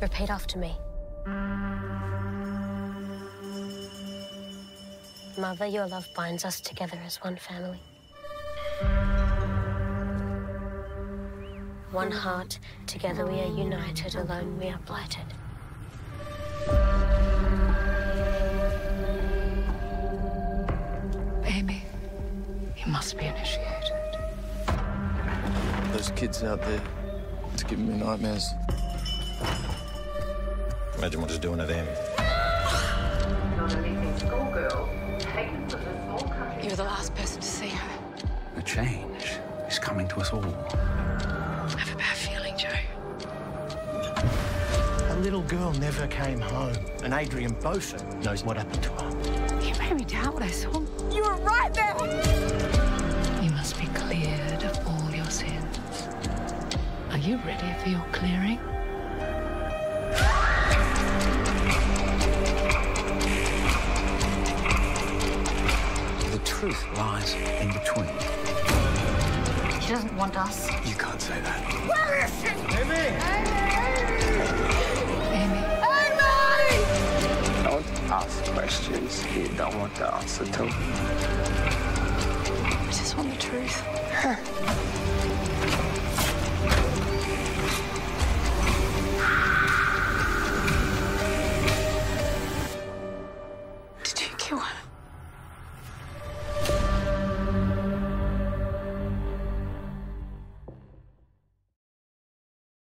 Repeat after me. Mother, your love binds us together as one family. One heart, together we are united, alone we are blighted. Baby, you must be initiated. Those kids out there, it's giving me nightmares. Imagine what it's doing to them. You were the last person to see her. A change is coming to us all. I have a bad feeling, Joe. A little girl never came home, and Adrienne Beaufort knows what happened to her. You made me doubt what I saw. You were right there! You must be cleared of all your sins. Are you ready for your clearing? truth lies in between. She doesn't want us. You can't say that. Where is she? Amy! Amy! Amy! Don't ask questions you don't want the answer to. I just want the truth. Did you kill her?